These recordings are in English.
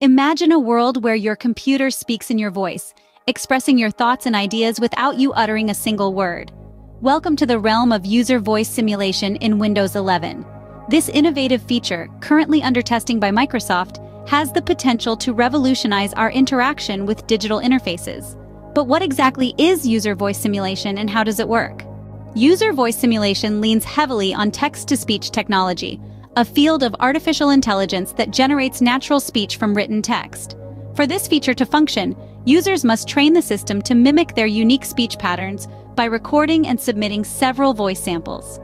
Imagine a world where your computer speaks in your voice, expressing your thoughts and ideas without you uttering a single word. Welcome to the realm of user voice simulation in Windows 11. This innovative feature, currently under testing by Microsoft, has the potential to revolutionize our interaction with digital interfaces. But what exactly is user voice simulation and how does it work? User voice simulation leans heavily on text-to-speech technology, a field of artificial intelligence that generates natural speech from written text. For this feature to function, users must train the system to mimic their unique speech patterns by recording and submitting several voice samples.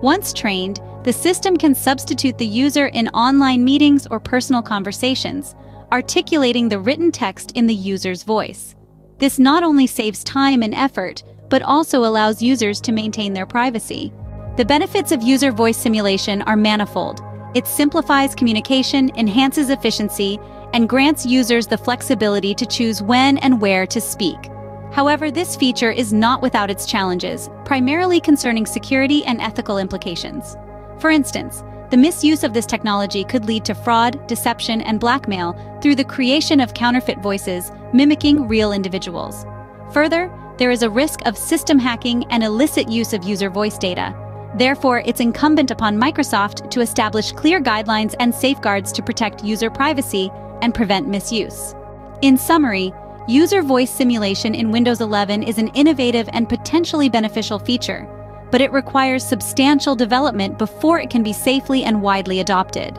Once trained, the system can substitute the user in online meetings or personal conversations, articulating the written text in the user's voice. This not only saves time and effort, but also allows users to maintain their privacy. The benefits of user voice simulation are manifold. It simplifies communication, enhances efficiency, and grants users the flexibility to choose when and where to speak. However, this feature is not without its challenges, primarily concerning security and ethical implications. For instance, the misuse of this technology could lead to fraud, deception, and blackmail through the creation of counterfeit voices mimicking real individuals. Further, there is a risk of system hacking and illicit use of user voice data, Therefore, it's incumbent upon Microsoft to establish clear guidelines and safeguards to protect user privacy and prevent misuse. In summary, user voice simulation in Windows 11 is an innovative and potentially beneficial feature, but it requires substantial development before it can be safely and widely adopted.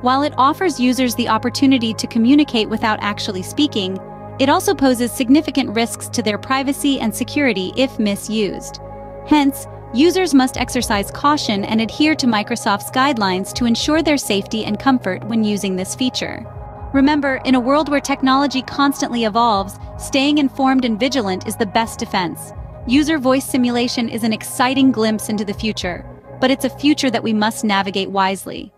While it offers users the opportunity to communicate without actually speaking, it also poses significant risks to their privacy and security if misused. Hence, Users must exercise caution and adhere to Microsoft's guidelines to ensure their safety and comfort when using this feature. Remember, in a world where technology constantly evolves, staying informed and vigilant is the best defense. User voice simulation is an exciting glimpse into the future, but it's a future that we must navigate wisely.